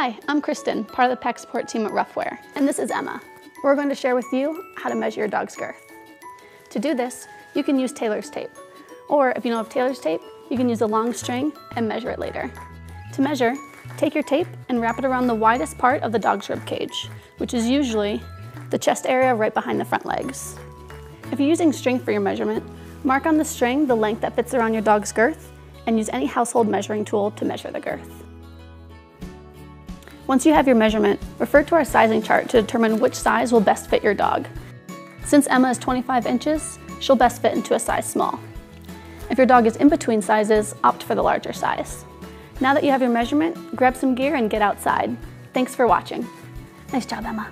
Hi, I'm Kristen, part of the pack support team at Ruffwear, and this is Emma. We're going to share with you how to measure your dog's girth. To do this, you can use tailor's tape, or if you don't have tailor's tape, you can use a long string and measure it later. To measure, take your tape and wrap it around the widest part of the dog's rib cage, which is usually the chest area right behind the front legs. If you're using string for your measurement, mark on the string the length that fits around your dog's girth and use any household measuring tool to measure the girth. Once you have your measurement, refer to our sizing chart to determine which size will best fit your dog. Since Emma is 25 inches, she'll best fit into a size small. If your dog is in between sizes, opt for the larger size. Now that you have your measurement, grab some gear and get outside. Thanks for watching. Nice job, Emma.